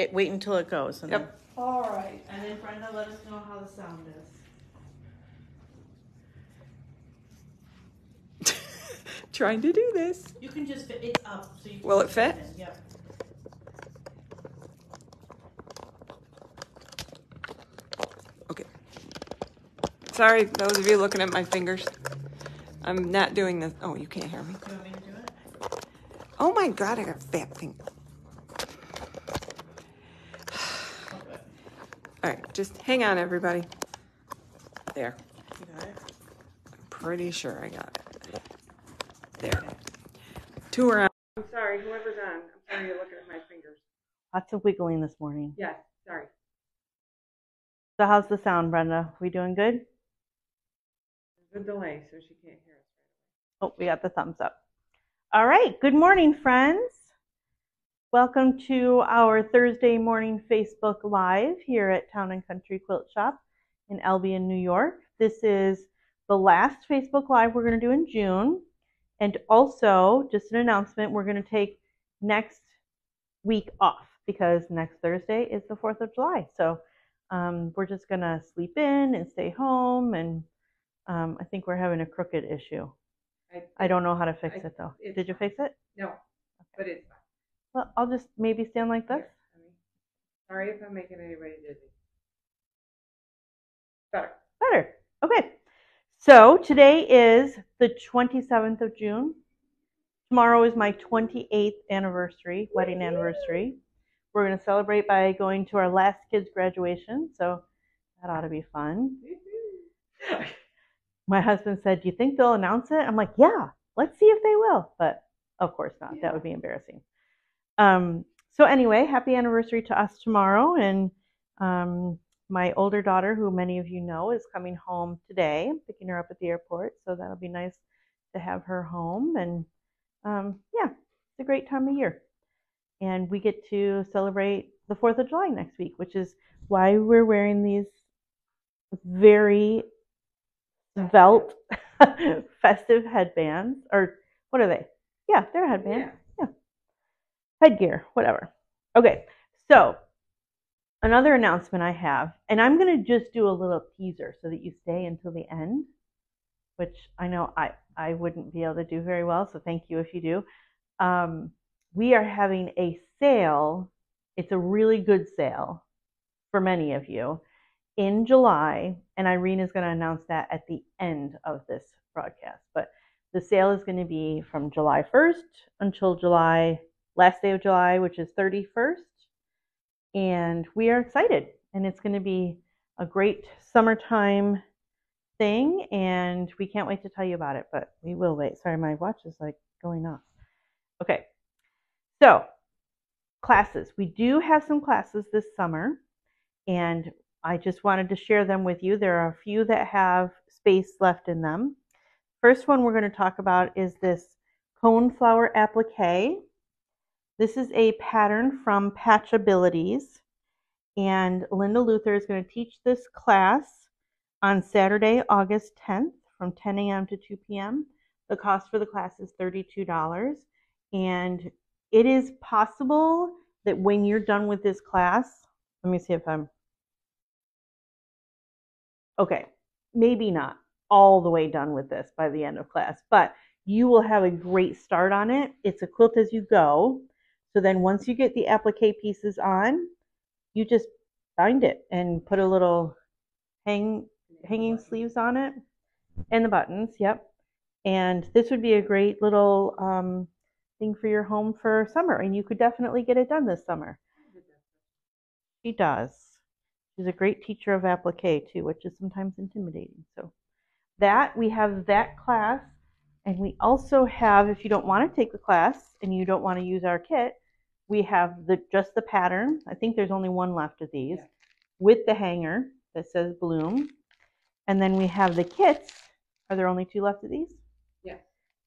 it, wait until it goes. And Yep. All right, and then Brenda, let us know how the sound is. Trying to do this. You can just, fit it up, so you. can Will it fit? in, Yep. Okay. Sorry, those of you looking at my fingers. I'm not doing this. Oh, you can't hear me. Do you want me to do it? Oh my god, I got fat fingers. All right, just hang on, everybody. There. You got it? Pretty sure I got it. There. Two around. I'm sorry, whoever's on. I'm sorry you're looking at my fingers. Lots of wiggling this morning. Yes, sorry. So how's the sound, Brenda? We doing good? There's a delay, so she can't hear us. Oh, we got the thumbs up. All right. Good morning, friends. Welcome to our Thursday morning Facebook Live here at Town and Country Quilt Shop in Albion, New York. This is the last Facebook Live we're going to do in June. And also, just an announcement, we're going to take next week off because next Thursday is the 4th of July. So um, we're just going to sleep in and stay home. And um, I think we're having a crooked issue. I don't know how to fix I- it though. Did you fix it? No, but it's fine. Well, I'll just maybe stand like this. Here. Sorry if I'm making anybody dizzy. Better. Better. Okay. So today is the 27th of June. Tomorrow is my 28th anniversary, wedding anniversary. We're going to celebrate by going to our last kid's graduation. So that ought to be fun. My husband said, Do you think they'll announce it? I'm like, Yeah, let's see if they will. But of course not. That would be embarrassing. Um, so, anyway, happy anniversary to us tomorrow. And um, my older daughter, who many of you know, is coming home today. I'm picking her up at the airport. So, that'll be nice to have her home. And um, yeah, it's a great time of year. And we get to celebrate the 4th of July next week, which is why we're wearing these very svelte festive headbands or what are they yeah they're headbands Yeah. Headgear whatever okay so another announcement i have and i'm going to just do a little teaser so that you stay until the end which i know i i wouldn't be able to do very well so thank you if you do um, we are having a sale it's a really good sale for many of you in July, and Irene is going to announce that at the end of this broadcast. But the sale is going to be from July 1st until July, last day of July, which is 31st. And we are excited, and it's going to be a great summertime thing, and we can't wait to tell you about it, but we will wait. Sorry, my watch is like going off. Okay, so classes. We do have some classes this summer, and I just wanted to share them with you. There are a few that have space left in them. First one we're going to talk about is this coneflower applique. This is a pattern from Patch Abilities, and Linda Luther is going to teach this class on Saturday, August 10th from 10 a.m. to 2 p.m. The cost for the class is $32, and it is possible that when you're done with this class, let me see if I'm okay, maybe not all the way done with this by the end of class, but you will have a great start on it. It's a quilt as you go. So then once you get the applique pieces on, you just bind it and put a little hang hanging sleeves on it and the buttons, yep. And this would be a great little um, thing for your home for summer, and you could definitely get it done this summer. She does. She's a great teacher of applique too, which is sometimes intimidating. So that we have that class, and we also have, if you don't want to take the class and you don't want to use our kit, we have the just the pattern. I think there's only one left of these Yeah. with the hanger that says bloom, and then we have the kits. Are there only two left of these? Yes.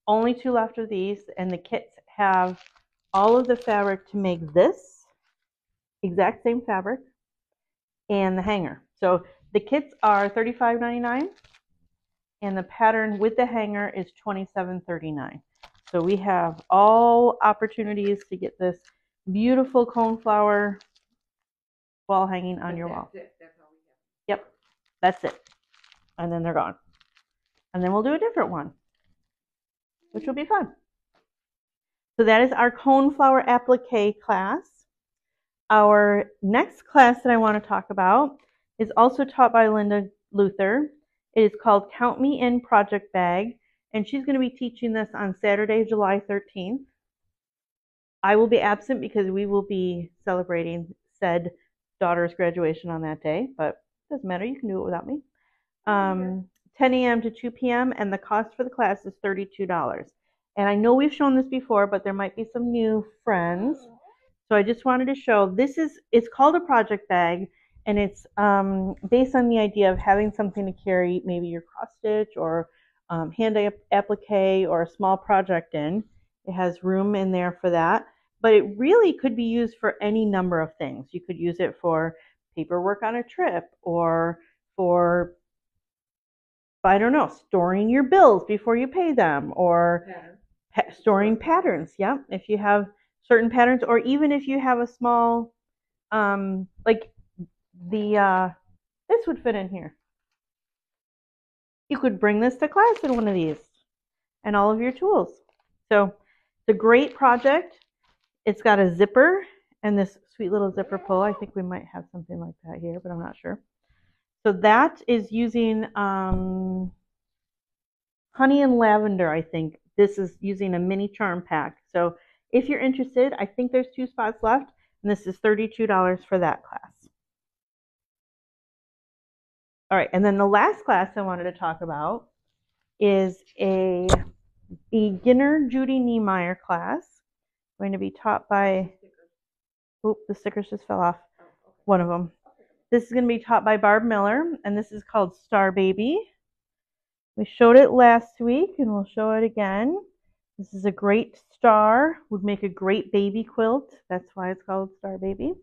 Only two left of these, and the kits have all of the fabric to make this exact same fabric and the hanger. So the kits are $35.99 and the pattern with the hanger is $27.39. So we have all opportunities to get this beautiful coneflower wall hanging on your wall. That's it, that's all we. Yep, that's it. And then they're gone. And then we'll do a different one, which will be fun. So that is our coneflower applique class. Our next class that I want to talk about is also taught by Linda Luther. It is called Count Me In Project Bag, and she's going to be teaching this on Saturday, July 13th. I will be absent because we will be celebrating said daughter's graduation on that day, but it doesn't matter. You can do it without me. Um, 10 a.m. to 2 p.m. and the cost for the class is $32. And I know we've shown this before, but there might be some new friends. So I just wanted to show this is it's called a project bag and it's um, based on the idea of having something to carry maybe your cross stitch or um, hand ap- applique or a small project in. It has room in there for that, but it really could be used for any number of things. You could use it for paperwork on a trip or for I don't know, storing your bills before you pay them or Pattern. pa- storing patterns. Yeah, if you have certain patterns, or even if you have a small, um, like the uh, this would fit in here. You could bring this to class in one of these, and all of your tools. So it's a great project. It's got a zipper and this sweet little zipper pull. I think we might have something like that here, but I'm not sure. So that is using um, honey and lavender, I think. This is using a mini charm pack. So if you're interested, I think there's two spots left, and this is $32 for that class. All right, and then the last class I wanted to talk about is a beginner Judy Niemeyer class. Going to be taught by, oop, the stickers just fell off. One of them. This is going to be taught by Barb Miller, and this is called Star Baby. We showed it last week, and we'll show it again. This is a great star, would make a great baby quilt. That's why it's called Star Baby.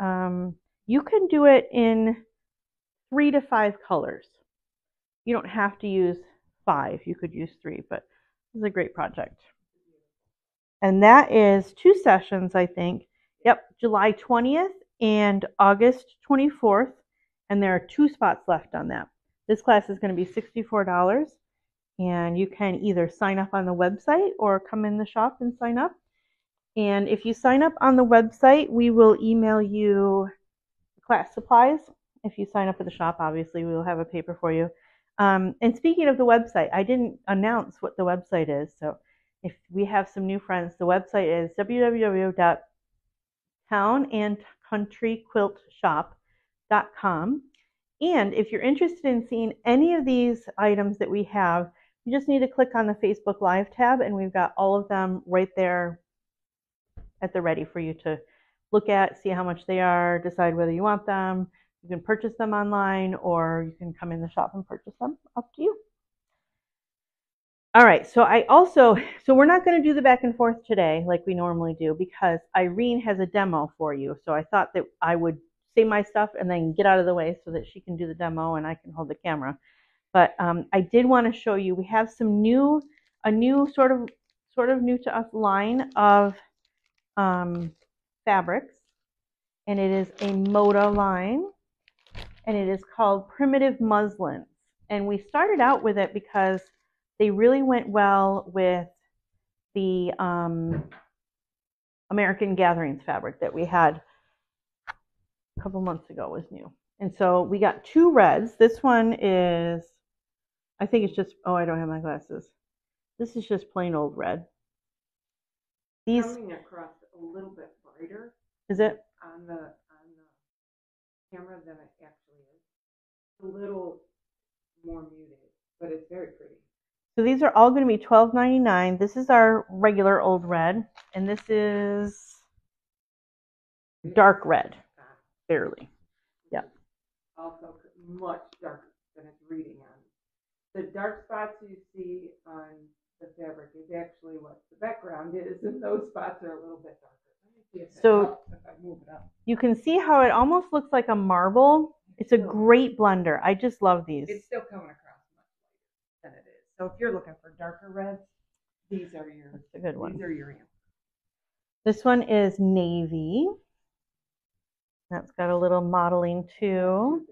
Um, you can do it in three to five colors. You don't have to use five, you could use three, but this is a great project. And that is two sessions, I think. Yep, July 20th and August 24th, and there are two spots left on that. This class is going to be $64, and you can either sign up on the website or come in the shop and sign up. And if you sign up on the website, we will email you class supplies. If you sign up at the shop, obviously, we will have a paper for you. Um, and speaking of the website, I didn't announce what the website is. So if we have some new friends, the website is www.townandcountryquiltshop.com. And if you're interested in seeing any of these items that we have, you just need to click on the Facebook Live tab, and we've got all of them right there at the ready for you to look at, see how much they are, decide whether you want them. You can purchase them online, or you can come in the shop and purchase them. Up to you. All right, so I also, so we're not going to do the back and forth today like we normally do because Irene has a demo for you. So I thought that I would say my stuff and then get out of the way so that she can do the demo and I can hold the camera. But um, I did want to show you, we have some new, a new sort of, sort of new to us line of um, fabrics. And it is a Moda line and it is called Primitive Muslins. And we started out with it because they really went well with the um, American Gatherings fabric that we had a couple months ago was new. And so we got two reds. This one is, I think it's just, oh, I don't have my glasses. This is just plain old red. These, Coming across a little bit brighter is it? on the, on the camera than it actually is. A little more muted, but it's very pretty. So these are all going to be $12.99. This is our regular old red, and this is dark red, barely. Also much darker than it's reading on. The dark spots you see on the fabric is actually what the background is, and those spots are a little bit darker. Let me see if it So- helps if I move it up. You can see how it almost looks like a marble. It's a great blender. I just love these. It's still coming across much lighter than it is. So if you're looking for darker reds, these are your, That's a good one. these are your answers. This one is navy. That's got a little modeling too.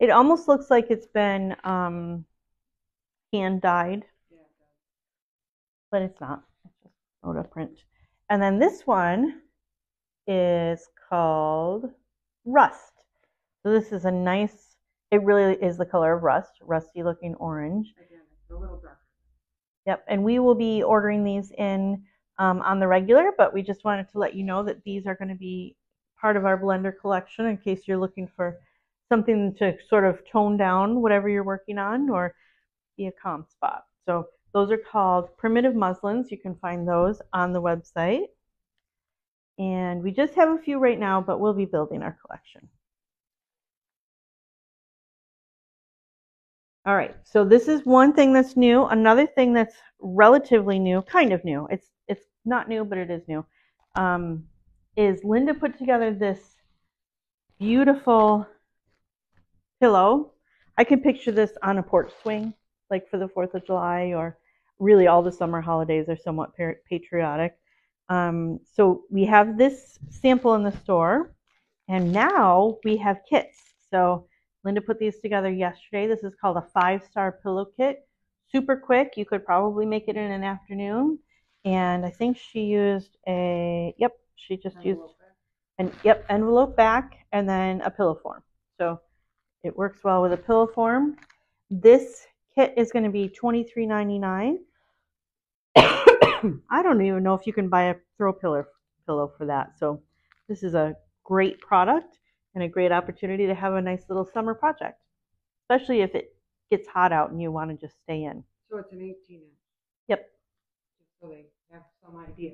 It almost looks like it's been um, hand dyed, Yeah, it does. but it's not. It's just photo print. And then this one is called Rust. So this is a nice, it really is the color of rust, rusty looking orange. A little darker. Yep, and we will be ordering these in um, on the regular, but we just wanted to let you know that these are going to be part of our blender collection in case you're looking for something to sort of tone down whatever you're working on or be a calm spot. So those are called primitive muslins. You can find those on the website. And we just have a few right now, but we'll be building our collection. All right, so this is one thing that's new. Another thing that's relatively new, kind of new. It's it's not new, but it is new. Um, is Linda put together this beautiful pillow. I can picture this on a porch swing, like for the Fourth of July, or really all the summer holidays are somewhat patriotic. Um, so we have this sample in the store, and now we have kits. So Linda put these together yesterday. This is called a five star pillow kit. Super quick. You could probably make it in an afternoon. And I think she used a, yep, she just used Envelope back. an, yep, envelope back and then a pillow form. So it works well with a pillow form. This kit is going to be $23.99. I don't even know if you can buy a throw pillow pillow for that. So this is a great product and a great opportunity to have a nice little summer project, especially if it gets hot out and you want to just stay in. So it's an eighteen inch. Yep. So they have some idea.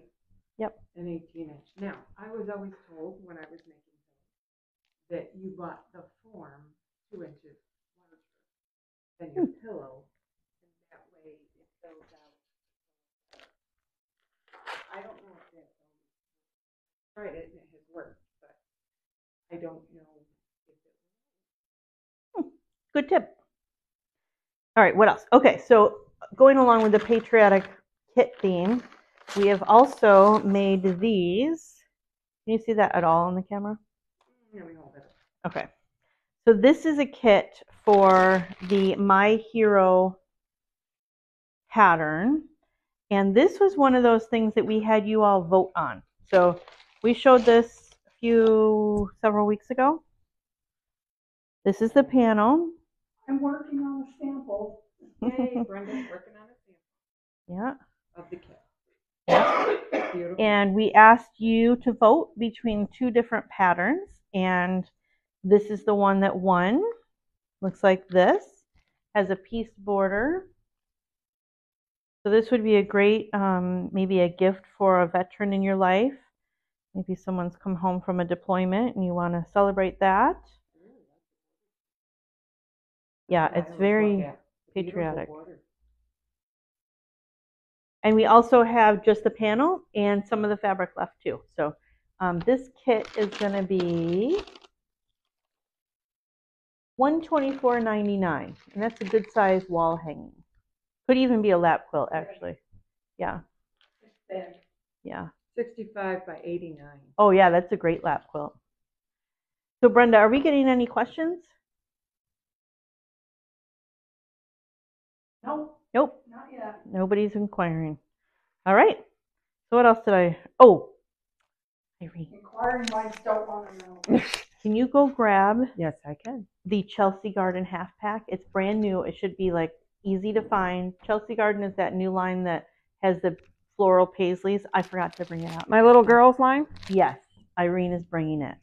Yep. An eighteen inch. Now, I was always told when I was making pillows that you bought the form two inches larger than your hmm. pillow, and that way it fills out. I don't know if that's tried it and it has worked, but I don't know if it hmm, Good tip. All right, what else? Okay, so going along with the patriotic kit theme, we have also made these. Can you see that at all on the camera? Let me hold it. Okay. So this is a kit for the My Hero pattern. And this was one of those things that we had you all vote on. So we showed this a few, several weeks ago. This is the panel. I'm working on a sample. Yay, Brenda's working on a sample Yeah. of the kit. Yeah. Beautiful. and we asked you to vote between two different patterns and this is the one that won looks like this has a piece border so this would be a great um, maybe a gift for a veteran in your life maybe someone's come home from a deployment and you want to celebrate that yeah it's very look at the beautiful patriotic. And we also have just the panel and some of the fabric left too. So um, this kit is going to be $124.99, and that's a good size wall hanging. Could even be a lap quilt, actually. Yeah, yeah. Sixty-five by eighty-nine. Oh yeah, that's a great lap quilt. So Brenda, are we getting any questions? Nope, Nope. not yet. Nobody's inquiring. All right. So what else did I? Oh, Irene, Inquiring minds don't want to know. can you go grab Yes, I can. the Chelsea Garden half pack. It's brand new. It should be like easy to find. Chelsea Garden is that new line that has the floral paisleys. I forgot to bring it out. My little girl's line? Yes, Irene is bringing it.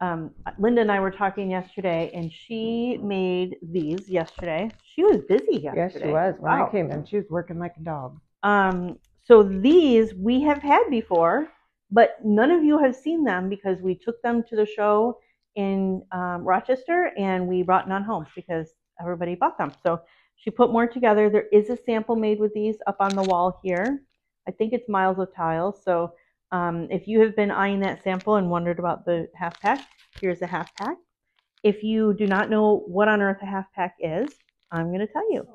Um, Linda and I were talking yesterday, and she made these yesterday. She was busy yesterday. Yes, she was. When Wow. I came in, she was working like a dog. Um, so these we have had before, but none of you have seen them because we took them to the show in um, Rochester and we brought none home because everybody bought them. So she put more together. There is a sample made with these up on the wall here. I think it's Miles of Tiles. So um, if you have been eyeing that sample and wondered about the half pack, here's a half pack. If you do not know what on earth a half pack is, I'm going to tell you.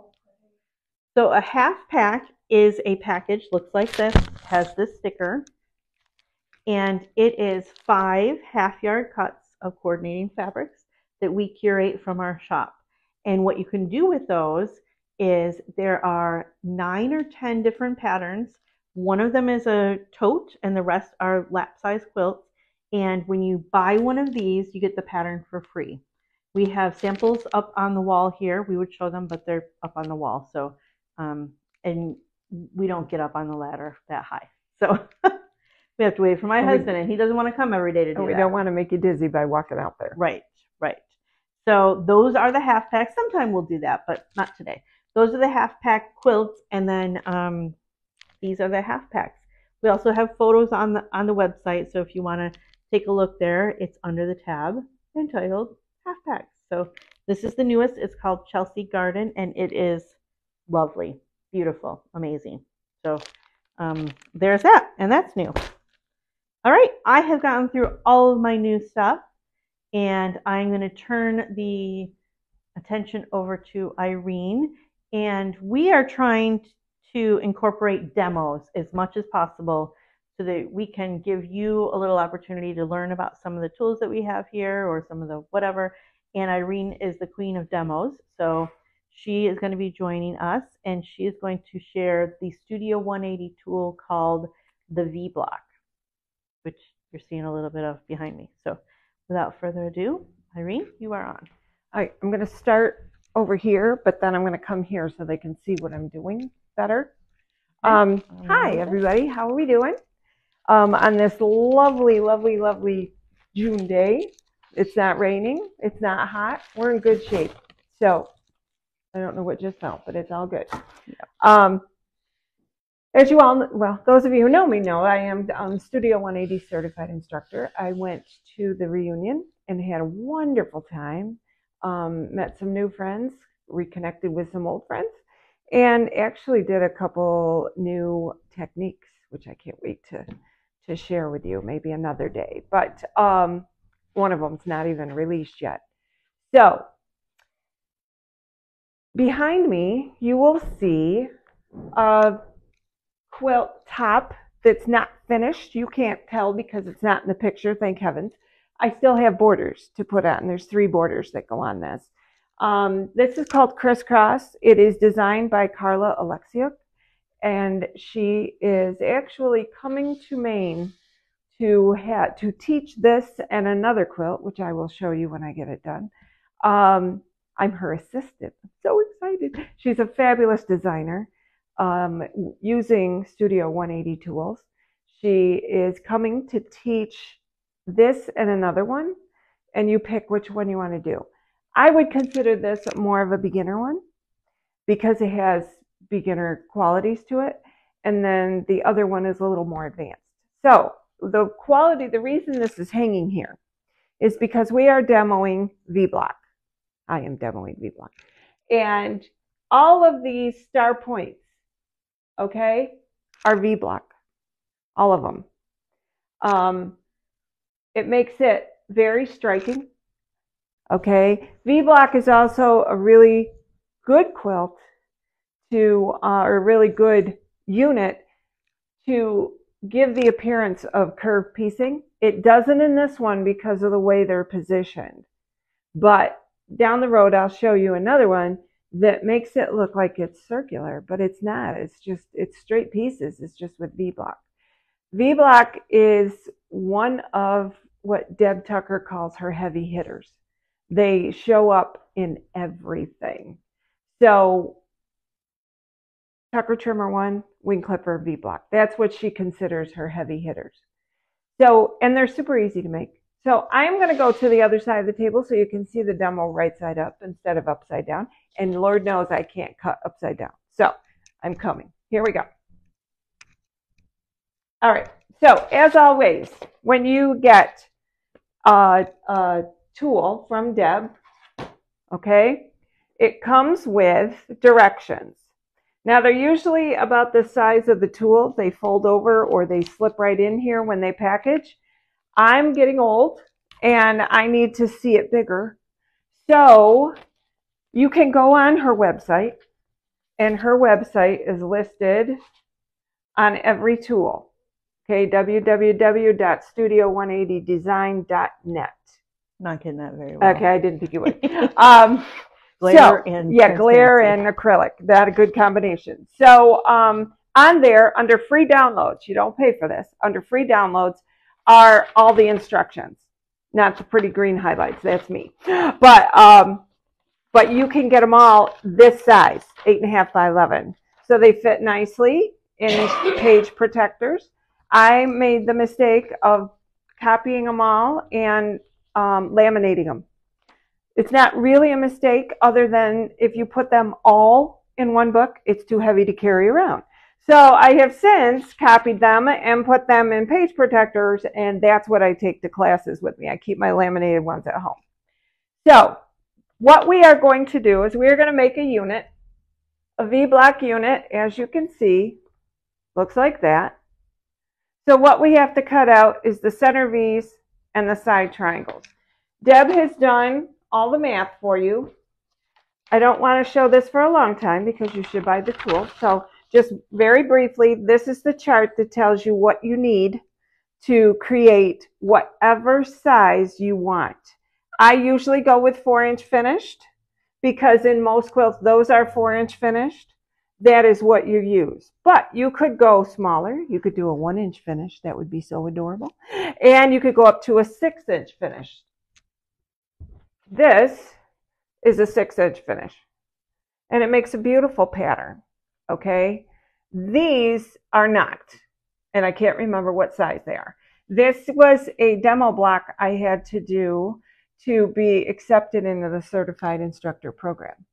So a half pack is a package, looks like this, has this sticker, and it is five half yard cuts of coordinating fabrics that we curate from our shop. And what you can do with those is there are nine or 10 different patterns. One of them is a tote, and the rest are lap size quilts. And when you buy one of these, you get the pattern for free. We have samples up on the wall here. We would show them, but they're up on the wall. So, um, and we don't get up on the ladder that high. So we have to wait for my And we- husband, and he doesn't want to come every day to do we that. don't want to make you dizzy by walking out there. Right, right. So those are the half packs. Sometime we'll do that, but not today. Those are the half pack quilts, and then um, these are the half packs. We also have photos on the on the website, so if you want to take a look there, it's under the tab entitled half packs. So this is the newest. It's called Chelsea Garden, and it is lovely, beautiful, amazing. So um, there's that, and that's new. All right, I have gotten through all of my new stuff and I'm going to turn the attention over to Irene. And we are trying to incorporate demos as much as possible so that we can give you a little opportunity to learn about some of the tools that we have here or some of the whatever. And Irene is the queen of demos. So she is going to be joining us and she is going to share the Studio 180 tool called the V Block, which you're seeing a little bit of behind me. So without further ado, Irene, you are on. All right, I'm going to start over here, but then I'm going to come here so they can see what I'm doing better. Um, hi, everybody. How are we doing? Um, on this lovely, lovely, lovely June day. It's not raining. It's not hot. We're in good shape. So I don't know what just fell, but it's all good. Um, as you all, well, those of you who know me know I am um, Studio 180 certified instructor. I went to the reunion and had a wonderful time. Um, met some new friends, reconnected with some old friends, and actually did a couple new techniques, which I can't wait to to share with you maybe another day. But um, one of them's not even released yet. So behind me, you will see a quilt top that's not finished. You can't tell because it's not in the picture, thank heavens. I still have borders to put on. There's three borders that go on this. Um, this is called Crisscross. It is designed by Carla Alexiuk, and she is actually coming to Maine to ha- to teach this and another quilt, which I will show you when I get it done. Um, I'm her assistant. I'm so excited. She's a fabulous designer um, using Studio 180 tools. She is coming to teach this and another one, and you pick which one you want to do. I would consider this more of a beginner one because it has beginner qualities to it, and then the other one is a little more advanced. So, the quality, the reason this is hanging here is because we are demoing VBlock. I am demoing VBlock. And all of these star points, okay, are VBlock. All of them. Um, it makes it very striking. Okay, V block is also a really good quilt to, uh, or a really good unit to give the appearance of curved piecing. It doesn't in this one because of the way they're positioned. But down the road, I'll show you another one that makes it look like it's circular, but it's not. It's just, it's straight pieces. It's just with V block. V block is one of what Deb Tucker calls her heavy hitters. They show up in everything. So Tucker Trimmer one, Wing Clipper, V block. That's what she considers her heavy hitters. So, and they're super easy to make. So I'm going to go to the other side of the table so you can see the demo right side up instead of upside down. And Lord knows I can't cut upside down. So I'm coming. Here we go. All right. So as always, when you get uh, a tool from Deb, okay, it comes with directions. Now they're usually about the size of the tool. They fold over or they slip right in here when they package. I'm getting old and I need to see it bigger. So you can go on her website and her website is listed on every tool. Okay, www.studio180design.net. Not getting that very well. Okay, I didn't think you would. Um, Glare so, and yeah, glare and acrylic. That a good combination. So um, on there, under free downloads, you don't pay for this. Under free downloads are all the instructions, not the pretty green highlights. That's me. But um, but you can get them all this size, eight and a half by eleven. So they fit nicely in page protectors. I made the mistake of copying them all and um, laminating them. It's not really a mistake other than if you put them all in one book, it's too heavy to carry around. So I have since copied them and put them in page protectors, and that's what I take to classes with me. I keep my laminated ones at home. So what we are going to do is we're going to make a unit, a V-block unit, as you can see, looks like that. So what we have to cut out is the center V's and the side triangles. Deb has done all the math for you. I don't want to show this for a long time because you should buy the tool. So just very briefly, this is the chart that tells you what you need to create whatever size you want. I usually go with four inch finished because in most quilts, those are four inch finished. That is what you use. But you could go smaller. You could do a one inch finish. That would be so adorable. And you could go up to a six inch finish. This is a six inch finish and it makes a beautiful pattern. Okay. These are not, and I can't remember what size they are. This was a demo block I had to do to be accepted into the certified instructor program.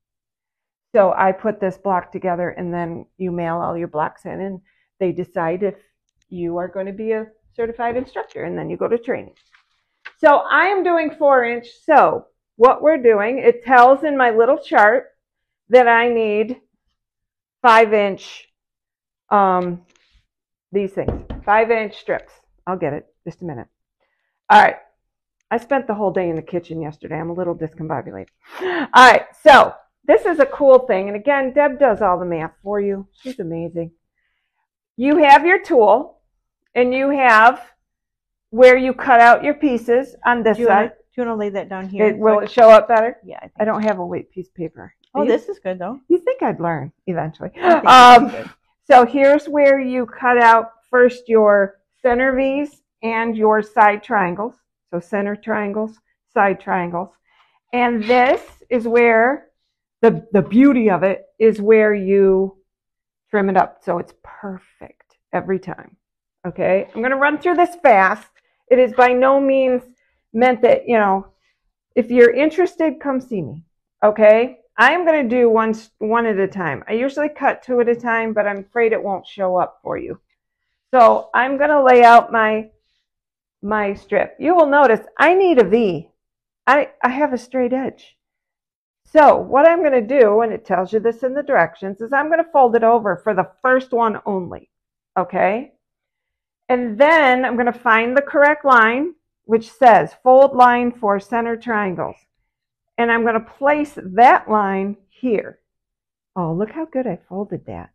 So I put this block together and then you mail all your blocks in and they decide if you are going to be a certified instructor and then you go to training. So I am doing four inch. So what we're doing, it tells in my little chart that I need five inch, um, these things, five inch strips. I'll get it, just a minute. All right. I spent the whole day in the kitchen yesterday. I'm a little discombobulated. All right. So this is a cool thing. And again, Deb does all the math for you. She's amazing. You have your tool and you have where you cut out your pieces on this Do you side. to, do you want to lay that down here? It, will it show up better? Yeah. I, think I don't have a weight piece of paper. Oh, you? this is good though. You think I'd learn eventually. Um, this is good. so here's where you cut out first your center V's and your side triangles. So center triangles, side triangles. And this is where the, the beauty of it is where you trim it up. So it's perfect every time. Okay. I'm going to run through this fast. It is by no means meant that, you know, if you're interested, come see me. Okay. I'm going to do one, one at a time. I usually cut two at a time, but I'm afraid it won't show up for you. So I'm going to lay out my, my strip. You will notice I need a V. I, I have a straight edge. So what I'm going to do, and it tells you this in the directions, is I'm going to fold it over for the first one only. Okay. And then I'm going to find the correct line, which says fold line for center triangles. And I'm going to place that line here. Oh, look how good I folded that.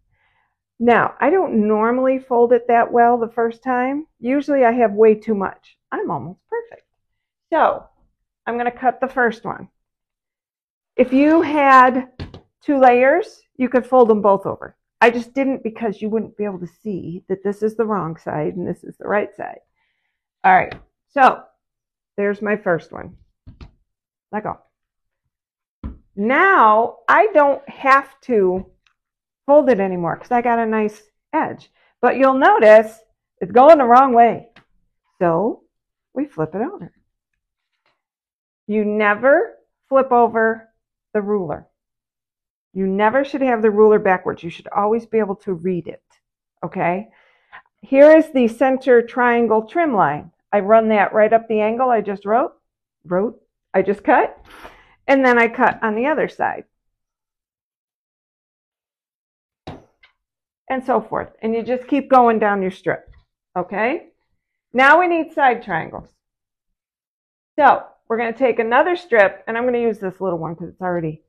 Now, I don't normally fold it that well the first time. Usually I have way too much. I'm almost perfect. So I'm going to cut the first one. If you had two layers, you could fold them both over. I just didn't because you wouldn't be able to see that this is the wrong side and this is the right side. All right, so there's my first one. Let go. Now I don't have to fold it anymore because I got a nice edge. But you'll notice it's going the wrong way. So we flip it over. You never flip over the ruler. You never should have the ruler backwards. You should always be able to read it. Okay? Here is the center triangle trim line. I run that right up the angle I just wrote, wrote, I just cut, and then I cut on the other side. And so forth. And you just keep going down your strip. Okay? Now we need side triangles. So we're going to take another strip, and I'm going to use this little one because it's already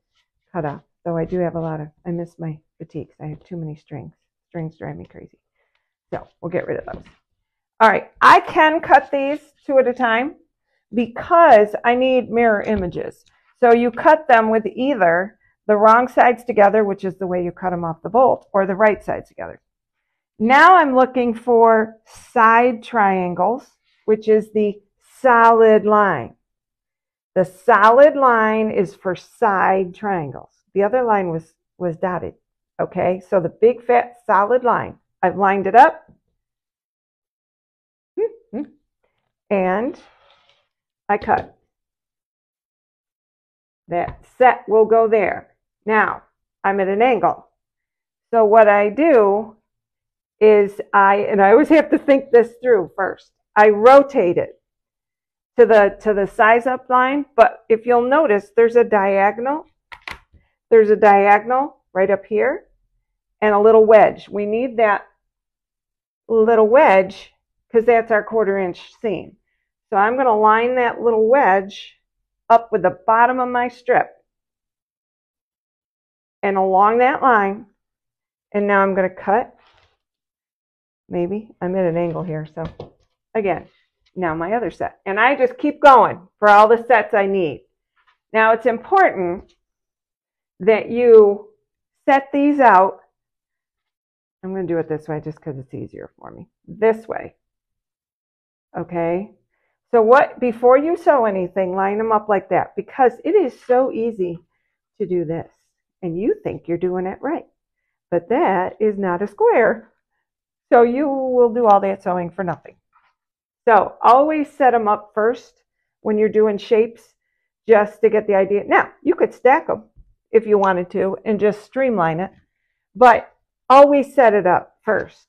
cut off. Though I do have a lot of, I miss my boutiques. I have too many strings. Strings drive me crazy. So we'll get rid of those. All right, I can cut these two at a time, because I need mirror images. So you cut them with either the wrong sides together, which is the way you cut them off the bolt, or the right sides together. Now I'm looking for side triangles, which is the solid line. The solid line is for side triangles. The other line was, was dotted. Okay, so the big fat solid line. I've lined it up. Hmm, hmm. And I cut. That set will go there. Now, I'm at an angle. So what I do is I, and I always have to think this through first. I rotate it to the, to the size up line, but if you'll notice, there's a diagonal. There's a diagonal right up here and a little wedge. We need that little wedge because that's our quarter inch seam. So I'm going to line that little wedge up with the bottom of my strip and along that line. And now I'm going to cut. Maybe I'm at an angle here. So again, now my other set. And I just keep going for all the sets I need. Now it's important that you set these out. I'm going to do it this way just because it's easier for me. This way. Okay. So what, before you sew anything, line them up like that because it is so easy to do this. And you think you're doing it right. But that is not a square. So you will do all that sewing for nothing. So always set them up first when you're doing shapes just to get the idea. Now, you could stack them if you wanted to and just streamline it, but always set it up first.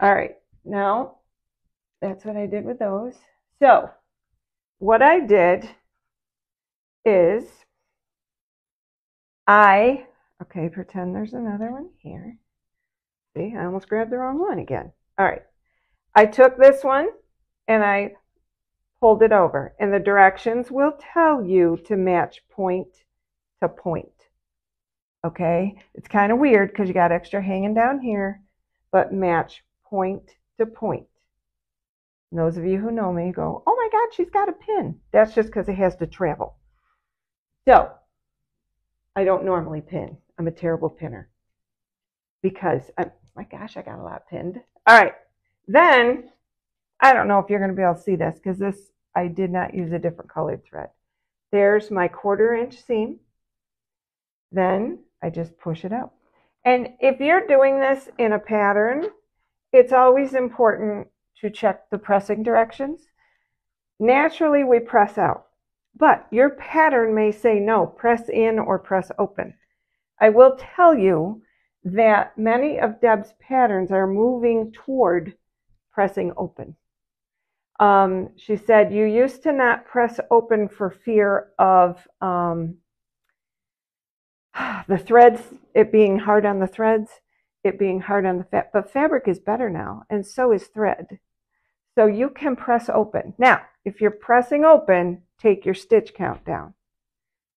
All right, now that's what I did with those. So what I did is I, okay, pretend there's another one here. See, I almost grabbed the wrong one again. All right. I took this one and I pulled it over and the directions will tell you to match point to point. Okay. It's kind of weird because you got extra hanging down here, but match point to point. And those of you who know me go, oh my God, she's got a pin. That's just because it has to travel. So I don't normally pin. I'm a terrible pinner because I'm, my gosh, I got a lot pinned. All right. Then I don't know if you're going to be able to see this because this, I did not use a different colored thread. There's my quarter inch seam. Then I just push it out. And if you're doing this in a pattern, it's always important to check the pressing directions. Naturally, we press out, but your pattern may say no, press in or press open. I will tell you that many of Deb's patterns are moving toward pressing open. Um, she said, You used to not press open for fear of um, the threads, it being hard on the threads, it being hard on the fat, but fabric is better now, and so is thread. So you can press open. Now, if you're pressing open, take your stitch count down.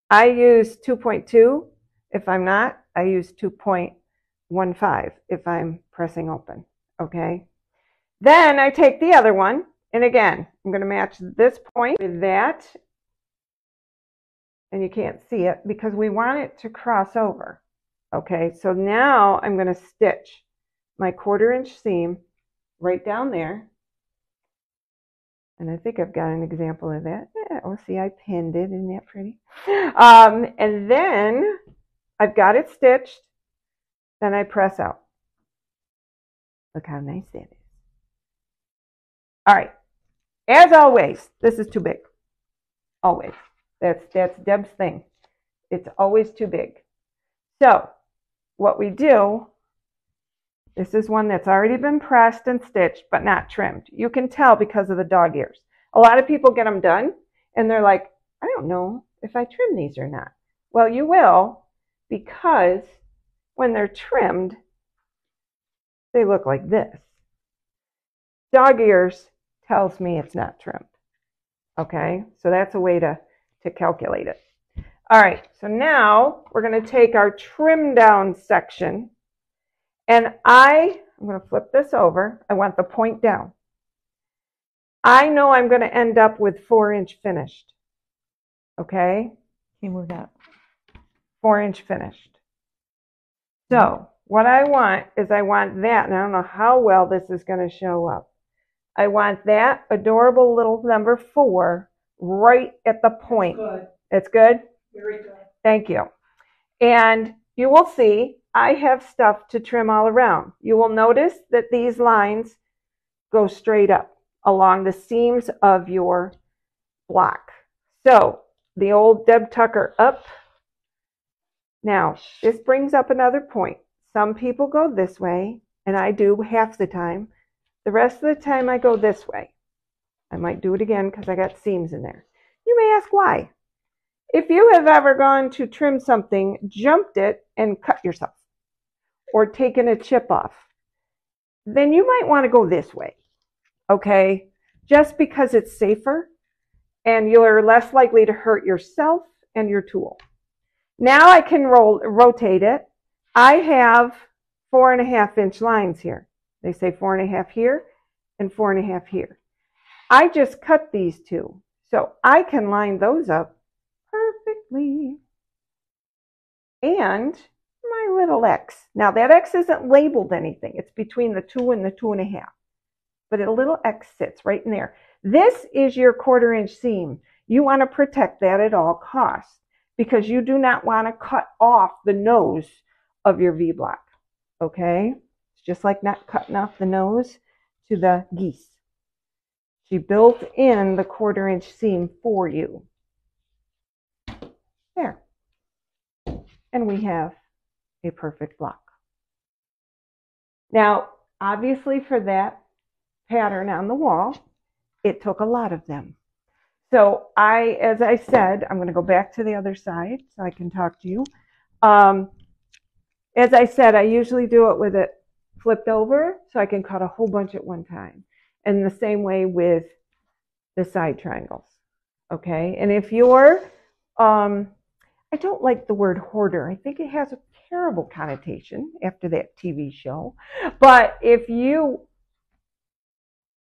I use 2.2. If I'm not, I use 2.15 if I'm pressing open. Okay. Then I take the other one, and again, I'm going to match this point with that. And you can't see it because we want it to cross over. Okay, so now I'm going to stitch my quarter inch seam right down there. And I think I've got an example of that. Yeah, oh, see, I pinned it. Isn't that pretty? Um, and then I've got it stitched. Then I press out. Look how nice that is. All right. As always, this is too big. Always. That's, that's Deb's thing. It's always too big. So what we do, this is one that's already been pressed and stitched, but not trimmed. You can tell because of the dog ears. A lot of people get them done and they're like, I don't know if I trim these or not. Well, you will because when they're trimmed, they look like this. Dog ears tells me it's not trimmed. Okay, so that's a way to, to calculate it. All right, so now we're going to take our trim down section and I, I'm going to flip this over. I want the point down. I know I'm going to end up with four inch finished. Okay? Can you move that? Four inch finished. So what I want is I want that, and I don't know how well this is going to show up. I want that adorable little number four right at the point. Good, It's good? very good. Thank you. And you will see I have stuff to trim all around. You will notice that these lines go straight up along the seams of your block. So the old Deb Tucker up. Now, this brings up another point. Some people go this way, and I do half the time. The rest of the time, I go this way. I might do it again because I got seams in there. You may ask why. If you have ever gone to trim something, jumped it, and cut yourself, or taken a chip off, then you might want to go this way. Okay? Just because it's safer and you're less likely to hurt yourself and your tool. Now I can roll, rotate it. I have four and a half inch lines here. They say four and a half here and four and a half here. I just cut these two. So I can line those up perfectly. And my little X. Now that X isn't labeled anything. It's between the two and the two and a half. But a little X sits right in there. This is your quarter inch seam. You want to protect that at all costs because you do not want to cut off the nose of your V block. Okay? Just like not cutting off the nose to the geese. She built in the quarter inch seam for you. There. And we have a perfect block. Now, obviously for that pattern on the wall, it took a lot of them. So I, as I said, I'm going to go back to the other side so I can talk to you. Um, as I said, I usually do it with it flipped over so I can cut a whole bunch at one time. And the same way with the side triangles. Okay. And if you're, um, I don't like the word hoarder. I think it has a terrible connotation after that TV show. But if you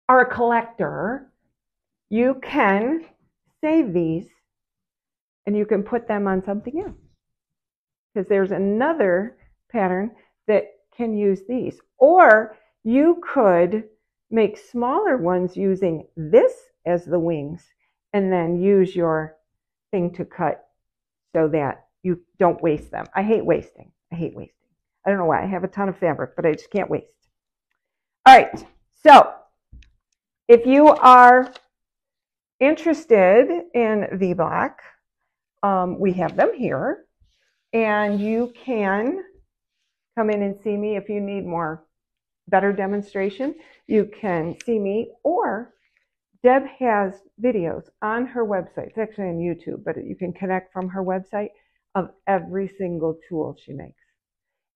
are a collector, you can save these and you can put them on something else. Because there's another pattern that can use these. Or you could make smaller ones using this as the wings and then use your thing to cut so that you don't waste them. I hate wasting. I hate wasting. I don't know why. I have a ton of fabric, but I just can't waste. All right. So if you are interested in V-Block, um, we have them here. And you can come in and see me if you need more better demonstration. You can see me or Deb has videos on her website. It's actually on YouTube, but you can connect from her website of every single tool she makes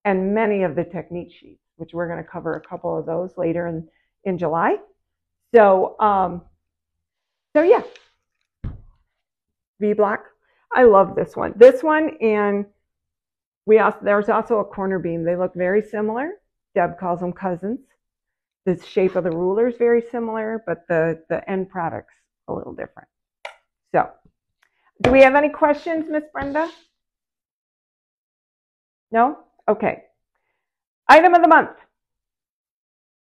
and many of the technique sheets, which we're going to cover a couple of those later in, in July. So, um, so yeah, V block. I love this one. This one and we also, there's also a corner beam. They look very similar. Deb calls them cousins. The shape of the ruler is very similar, but the, the end product's a little different. So, do we have any questions, Miss Brenda? No? Okay. Item of the month.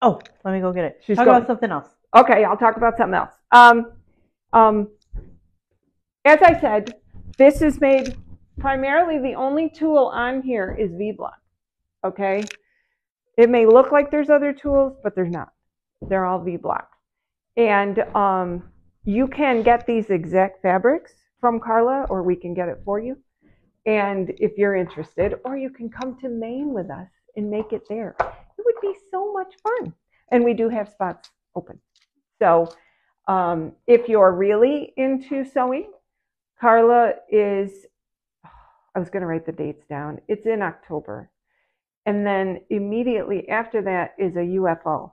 Oh, let me go get it. She's Talk going. about something else. Okay, I'll talk about something else. Um, um, as I said, this is made primarily the only tool on here is V-Block. Okay? It may look like there's other tools, but there's not. They're all V-Block. And um, you can get these exact fabrics from Carla, or we can get it for you. And if you're interested, or you can come to Maine with us and make it there. It would be so much fun. And we do have spots open. So um, if you're really into sewing, Carla is, I was going to write the dates down. It's in October. And then immediately after that is a UFO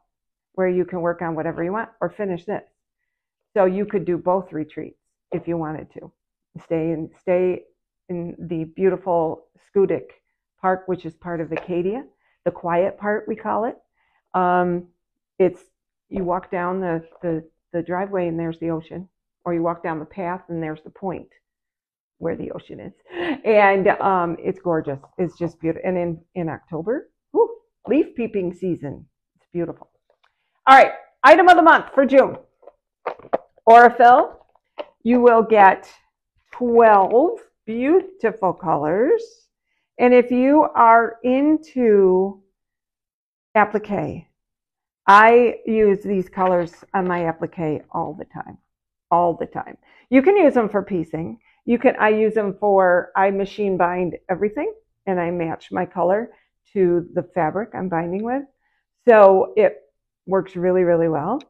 where you can work on whatever you want or finish this. So you could do both retreats if you wanted to. Stay in, stay in the beautiful Schoodic Park, which is part of Acadia, the quiet part, we call it. Um, it's, you walk down the, the the driveway and there's the ocean, or you walk down the path and there's the point where the ocean is. And um, it's gorgeous. It's just beautiful. And in, in October, whew, leaf peeping season. It's beautiful. All right, item of the month for June. Aurifil, you will get 12 beautiful colors. And if you are into applique, I use these colors on my applique all the time, all the time. You can use them for piecing. You can, I use them for, I machine bind everything and I match my color to the fabric I'm binding with. So it works really, really well.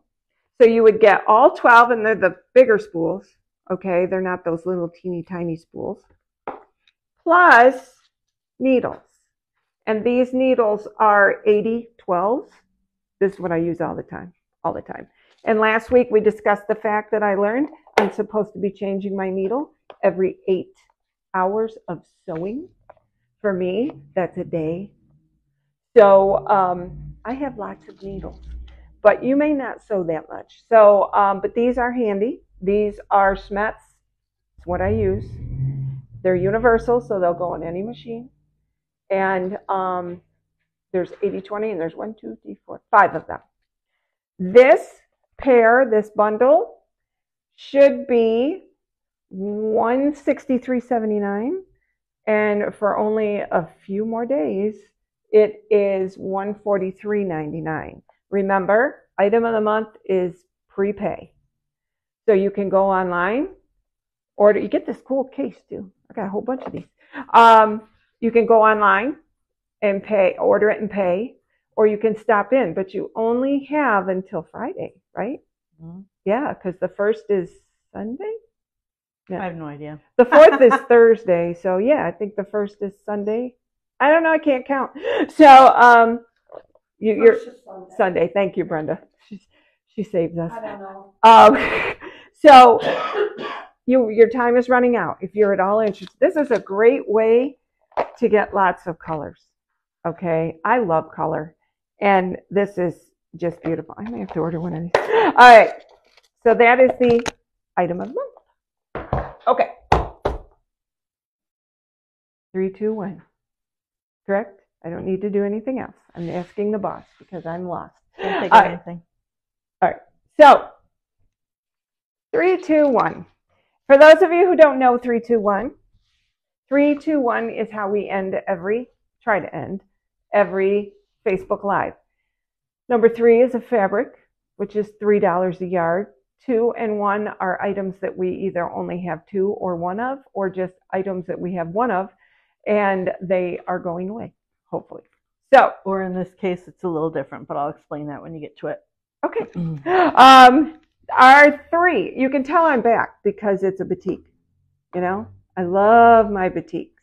So you would get all 12 and they're the bigger spools. Okay. They're not those little teeny tiny spools plus needles. And these needles are 80 12s. This is what I use all the time, all the time. And last week we discussed the fact that I learned I'm supposed to be changing my needle every eight hours of sewing. For me, that's a day. So um, I have lots of needles, but you may not sew that much. So, um, but these are handy. These are Schmetz. It's what I use. They're universal, so they'll go on any machine. And um, there's 80, 20, and there's one, two, three, four, five of them. This pair, this bundle, should be 163.79 and for only a few more days it is 143.99 remember item of the month is prepay. So you can go online order you get this cool case too. I got a whole bunch of these. Um, you can go online and pay order it and pay or you can stop in but you only have until friday right? Mhm. yeah because the first is sunday I have no idea. the fourth is Thursday, so yeah, I think the first is Sunday. I don't know, I can't count. So, um, you, you're Sunday. Sunday. Thank you, Brenda. She she saves us. I don't know. Um, so you your time is running out. If you're at all interested, this is a great way to get lots of colors. Okay, I love color, and this is just beautiful. I may have to order one of these. All right, so that is the item of the month. Okay. Three, two, one. Correct? I don't need to do anything else. I'm asking the boss because I'm lost. Don't take All right. anything. So, three, two, one. For those of you who don't know three, two, one, three, two, one is how we end every, try to end every Facebook Live. Number three is a fabric, which is $3 a yard. Two and one are items that we either only have two or one of, or just items that we have one of, and they are going away, hopefully. So, Or in this case, it's a little different, but I'll explain that when you get to it. okay. Um, our three, you can tell I'm back because it's a boutique. You know, I love my boutiques.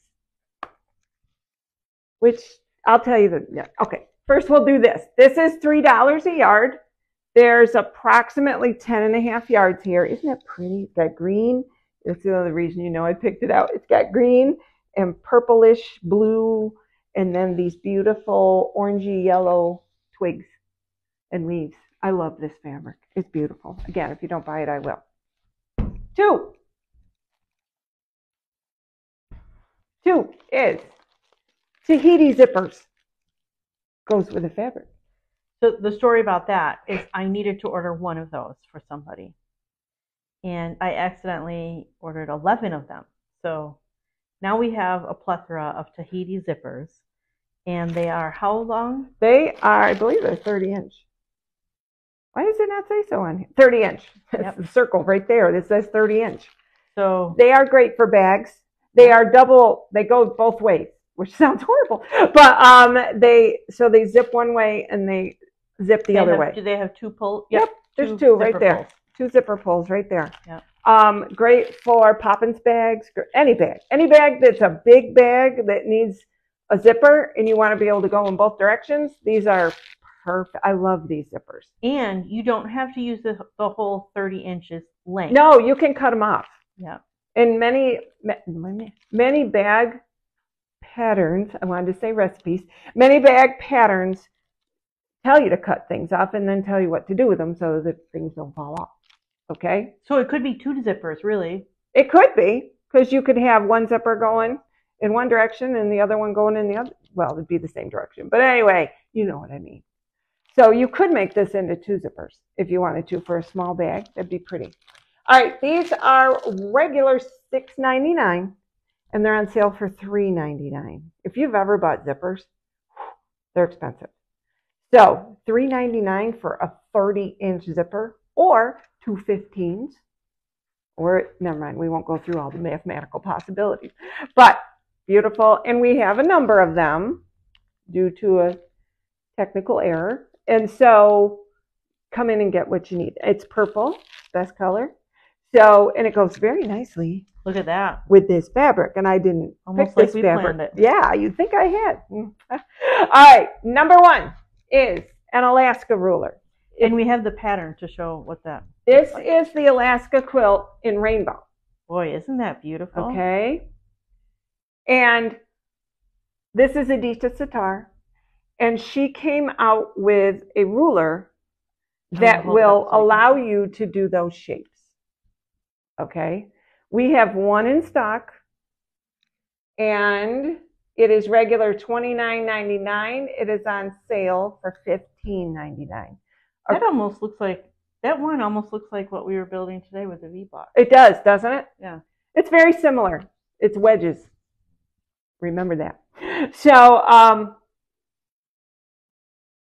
Which I'll tell you the yeah, okay. First, we'll do this. This is three dollars a yard. There's approximately 10 and a half yards here. Isn't it pretty? Got green. That's the other reason you know I picked it out. It's got green and purplish blue, and then these beautiful orangey yellow twigs and leaves. I love this fabric. It's beautiful. Again, if you don't buy it, I will. Two. Two is Tahiti zippers. Goes with the fabric. So the story about that is I needed to order one of those for somebody. And I accidentally ordered 11 of them. So now we have a plethora of Tahiti zippers. And they are how long? They are, I believe they're 30 inch. Why does it not say so on here? 30 inch. It's the circle right there. It says 30 inch. So They are great for bags. They are double, they go both ways, which sounds horrible. But um, they, so they zip one way and they zip the they other have- way. Do they have two pull? Yep, there's two right zipper there. pulls. Two zipper pulls right there. Yep. Um, great for poppins bags, gr- any bag, any bag that's a big bag that needs a zipper and you want to be able to go in both directions. These are perfect. I love these zippers. And you don't have to use the, the whole 30 inches length. No, you can cut them off. Yeah. In many, many, many bag patterns, I wanted to say recipes, many bag patterns tell you to cut things off and then tell you what to do with them so that things don't fall off. Okay? So it could be two zippers, really. It could be because you could have one zipper going in one direction and the other one going in the other. Well, it'd be the same direction. But anyway, you know what I mean. So you could make this into two zippers if you wanted to for a small bag. That'd be pretty. All right, these are regular $6.99 and they're on sale for $3.99. If you've ever bought zippers, they're expensive. So $3.99 for a 30 inch zipper or two 15s or never mind, we won't go through all the mathematical possibilities. But beautiful, and we have a number of them due to a technical error. And so come in and get what you need. It's purple, best color. So, and it goes very nicely Look at that. with this fabric, and I didn't Almost pick like this fabric. Yeah, you'd think I had. All right, number one is an Alaska ruler. And we have the pattern to show what that. This is the Alaska quilt in rainbow. Boy, isn't that beautiful? Okay. And this is Adita Sitar. And she came out with a ruler that hold it up will allow you to do those shapes. Okay. We have one in stock. And it is regular $29.99. It is on sale for $15.99. That almost looks like that one. Almost looks like what we were building today with the V box. It does, doesn't it? Yeah. It's very similar. It's wedges. Remember that. So, um,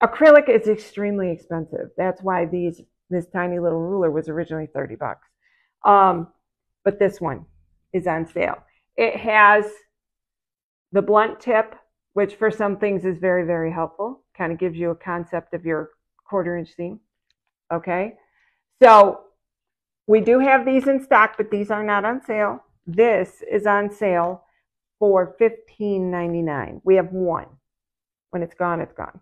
acrylic is extremely expensive. That's why these this tiny little ruler was originally 30 bucks. Um, but this one is on sale. It has the blunt tip, which for some things is very, very helpful. Kind of gives you a concept of your quarter inch seam. Okay. So we do have these in stock, but these are not on sale. This is on sale for $15.99. We have one. When it's gone, it's gone.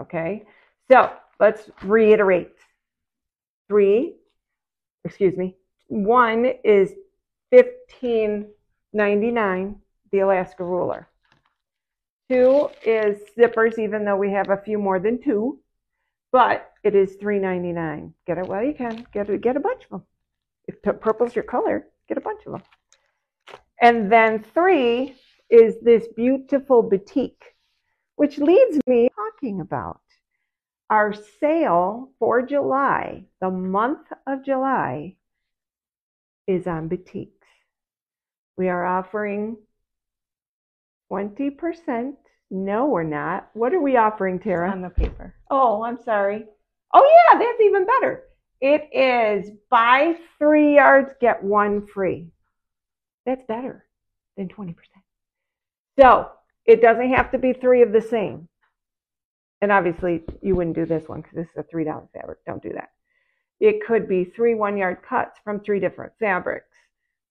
Okay. So let's reiterate. Three, excuse me, one is $15.99, the Alaska ruler. Two is zippers, even though we have a few more than two, but it is $3.99. Get it while you can. Get it, get a bunch of them. If purple's your color, get a bunch of them. And then three is this beautiful boutique, which leads me talking about our sale for July, the month of July, is on boutiques. We are offering 20%. No, we're not. What are we offering, Tara? on the paper. Oh, I'm sorry. Oh, yeah, that's even better. It is buy three yards, get one free. That's better than 20%. So it doesn't have to be three of the same. And obviously, you wouldn't do this one because this is a $3 fabric. Don't do that. It could be three one yard cuts from three different fabrics.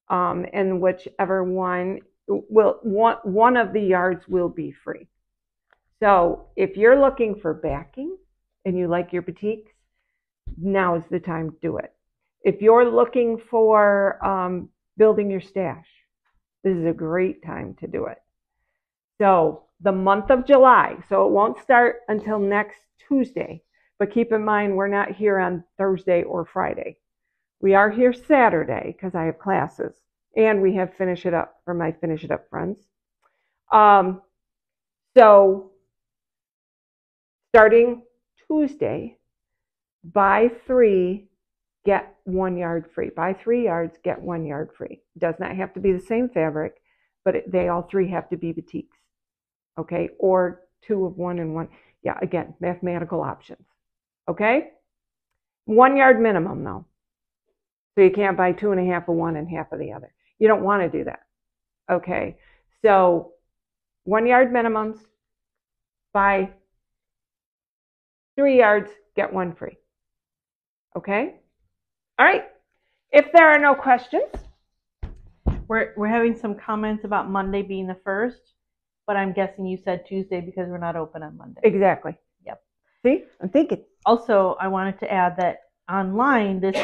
Um, and whichever one will, one, one of the yards will be free. So if you're looking for backing and you like your boutiques, now is the time to do it. If you're looking for um, building your stash, this is a great time to do it. So the month of July, so it won't start until next Tuesday, but keep in mind we're not here on Thursday or Friday. We are here Saturday because I have classes and we have Finish It Up for my Finish It Up friends. Um, so starting Tuesday, buy three, get one yard free. Buy three yards, get one yard free. It does not have to be the same fabric, but it, they all three have to be boutiques. Okay, or two of one and one. Yeah, again, mathematical options. Okay, one yard minimum though. So you can't buy two and a half of one and half of the other. You don't want to do that. Okay, so one yard minimums, buy three yards, get one free. Okay? All right. If there are no questions, We're we're having some comments about Monday being the first, but I'm guessing you said Tuesday because we're not open on Monday. exactly. Yep. See, I'm thinking. Also, I wanted to add that online this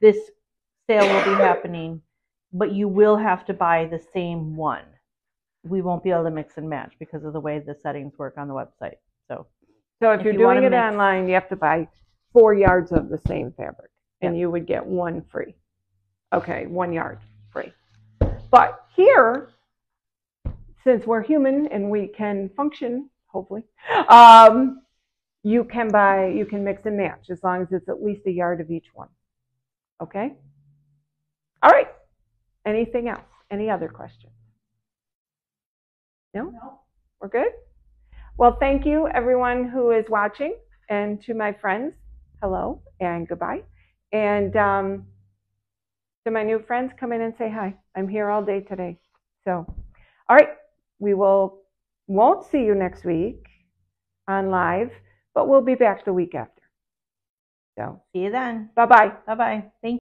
this sale will be happening, but you will have to buy the same one. We won't be able to mix and match because of the way the settings work on the website. So So if, If you're you doing it mix- online, you have to buy four yards of the same fabric and you would get one free. Okay, one yard free. But here, since we're human and we can function, hopefully, um, you can buy, you can mix and match as long as it's at least a yard of each one. Okay? All right. Anything else? Any other questions? No? No. We're good? Well, thank you, everyone who is watching, and to my friends, hello and goodbye. And um, to my new friends, come in and say hi. I'm here all day today. So, all right, we will won't see you next week on live, but we'll be back the week after. So, See you then. bye bye. Bye bye. Thank